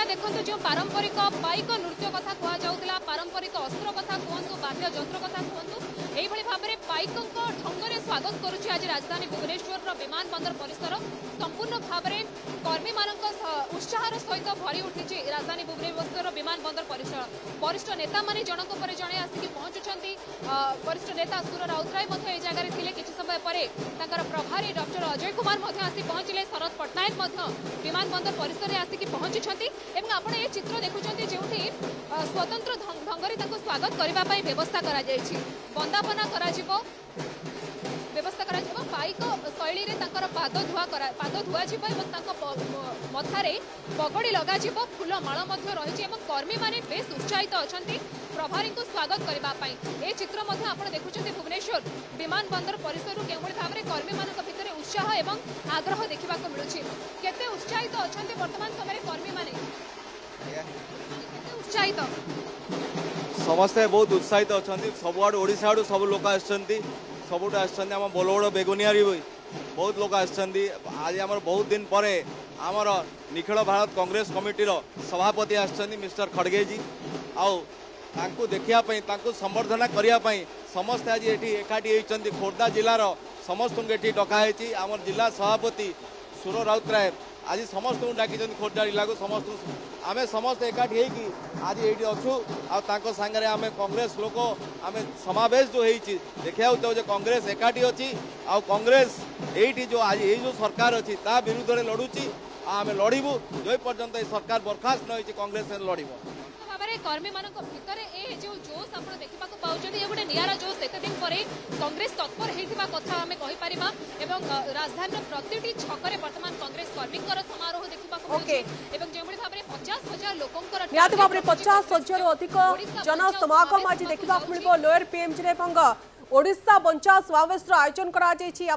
ଆମେ ଦେଖନ୍ତୁ ଯେଉଁ ପାରମ୍ପରିକ ପାଇକ ନୃତ୍ୟ କଥା କୁହାଯାଉଥିଲା ପାରମ୍ପରିକ ଅସ୍ତ୍ର କଥା କୁହନ୍ତୁ ଯନ୍ତ୍ର କଥା କୁହନ୍ତୁ ପାଇକଙ୍କ ଢଙ୍ଗରେ ସ୍ୱାଗତ କରୁଛି ଆଜି ରାଜଧାନୀ ଭୁବନେଶ୍ୱରର ବିମାନ ବନ୍ଦର ପରିସର ସମ୍ପୂର୍ଣ୍ଣ ଭାବରେ କର୍ମୀମାନଙ୍କ ଉତ୍ସାହର ସହିତ ଭରି ଉଠିଛି ରାଜଧାନୀ ଭୁବନେଶ୍ୱରର ବିମାନ ବନ୍ଦର ପରିସର ବରିଷ୍ଠ ନେତାମାନେ ଜଣଙ୍କ ପରେ ଜଣେ ଆସିକି ପହଞ୍ଚୁଛନ୍ତି ବରିଷ୍ଠ ନେତା ସୁର ରାଉତରାୟ ମଧ୍ୟ ଏ ଜାଗାରେ ଥିଲେ କିଛି ସମୟ ପରେ ତାଙ୍କର ପ୍ରଭାରୀ ଡକ୍ଟର ଅଜୟ କୁମାର ମଧ୍ୟ ଆସି ପହଞ୍ଚିଲେ ଶରଦ ପଟ୍ଟନାୟକ ମଧ୍ୟ ବିମାନ ବନ୍ଦର ପରିସରରେ ଆସିକି ପହଞ୍ଚିଛନ୍ତି ଏବଂ ଆପଣ ଏ ଚିତ୍ର ଦେଖୁଛନ୍ତି ଯେଉଁଠି ସ୍ୱତନ୍ତ୍ର স্বাগত করা ব্যবস্থা করা যাইছি বন্দাপনা করা ব্যবস্থা করা পাইক শৈলীরে তাঁর পাদ ধুয়া পাদ ধুয়া যাব এবং তাঁর মথারে পগড়ি লগাযিব ফুলমাল রয়েছে এবং কর্মী মানে বেশ উৎসাহিত অনেক প্রভারী স্বাগত করা এই চিত্র আপনার দেখুম ভুবনেশ্বর বিমান বন্দর পরিসর কেউভাবে ভাবে কর্মী মান ভিতরে উৎসাহ এবং আগ্রহ দেখা মিলুছে কেতে উৎসাহিত অনেক বর্তমান সময় কর্মী মানে উৎসাহিত समस्ते बहुत उत्साहित सब अनि सबुआड सबै लोक आबुठु आम बोलगड बेगुनियरी बहुत लोक आज बहुत दिन परेम निखिल भारत कांग्रेस कमिटी र सभापति आस्टर खड्गेजी आउँदा देखापू सम्बर्द्धना समस्त आज एउटा एकाठी हुन्छ खोर्धा जिल्ला समस्तो एकाहै आम जाला सभापति सुर राउतराय আজ সমস্ত ডাকি খোর্ধা জেলা সমস্ত আমি সমস্ত একাঠি হয়ে আজ এইটি অছু আগে আমি কংগ্রেস লোক আমি সমাবেশ যে হয়েছি দেখা চাহু যে কংগ্রেস একাঠি অছি আংগ্রেস এইটি যে আজ এই যে সরকার অছি তা বিরুদ্ধে লড়ুছি আমি লড়বু যে পর্যন্ত এই সরকার বরখাস্ত নয়েছে কংগ্রেস লড়ব কর্মী মানুষ দেখা ସ୍ୱାମୀଙ୍କର ସମାରୋହ ଦେଖିବାକୁ ମିଳୁଛି ଏବଂ ଯେଉଁଭଳି ଭାବରେ ପଚାଶ ହଜାର ଲୋକଙ୍କର ନିହାତି ଭାବରେ ପଚାଶ ହଜାରରୁ ଅଧିକ ଜନସମାଗମ ଆଜି ଦେଖିବାକୁ ମିଳିବ ଲୋୟର ପିଏମ୍ଜିରେ ଏବଂ ଓଡ଼ିଶା ବଞ୍ଚାଅ ସମାବେଶର ଆୟୋଜନ କରାଯାଇଛି